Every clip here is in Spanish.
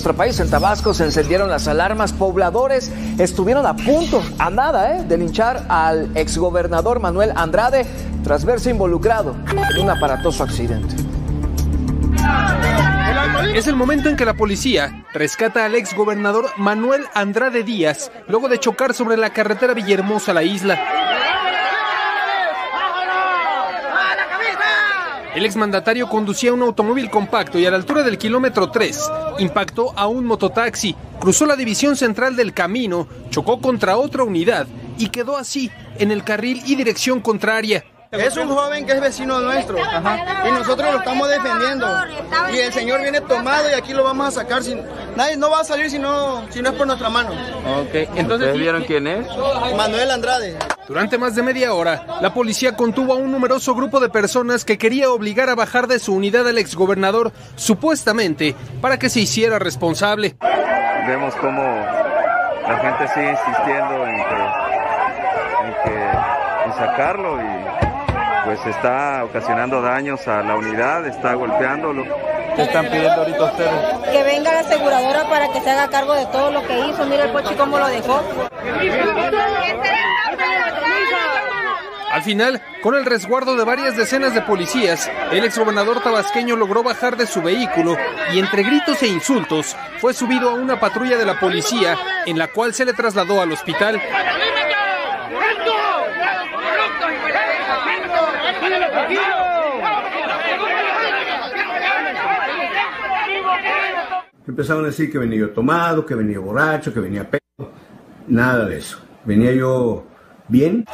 nuestro país, en Tabasco, se encendieron las alarmas. Pobladores estuvieron a punto, a nada, ¿eh? de linchar al exgobernador Manuel Andrade tras verse involucrado en un aparatoso accidente. Es el momento en que la policía rescata al exgobernador Manuel Andrade Díaz luego de chocar sobre la carretera Villahermosa la isla. El exmandatario conducía un automóvil compacto y a la altura del kilómetro 3 impactó a un mototaxi, cruzó la división central del camino, chocó contra otra unidad y quedó así en el carril y dirección contraria. Es un joven que es vecino nuestro y nosotros lo estamos defendiendo. Y el señor viene tomado y aquí lo vamos a sacar. Sin, nadie no va a salir si no, si no es por nuestra mano. Entonces, vieron quién es? Manuel Andrade. Durante más de media hora, la policía contuvo a un numeroso grupo de personas que quería obligar a bajar de su unidad al exgobernador, supuestamente para que se hiciera responsable. Vemos cómo la gente sigue insistiendo en que, en que en sacarlo y pues está ocasionando daños a la unidad, está golpeándolo. ¿Qué están pidiendo ahorita ustedes? Que venga la aseguradora para que se haga cargo de todo lo que hizo. Mira el pochi cómo lo dejó. Al final, con el resguardo de varias decenas de policías, el exgobernador tabasqueño logró bajar de su vehículo y entre gritos e insultos fue subido a una patrulla de la policía en la cual se le trasladó al hospital. Empezaron a decir que venía yo tomado, que venía borracho, que venía pedo. Nada de eso. Venía yo bien.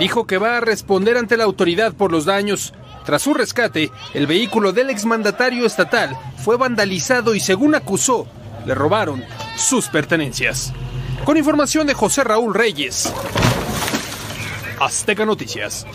Dijo que va a responder ante la autoridad por los daños. Tras su rescate, el vehículo del exmandatario estatal fue vandalizado y según acusó, le robaron sus pertenencias. Con información de José Raúl Reyes, Azteca Noticias.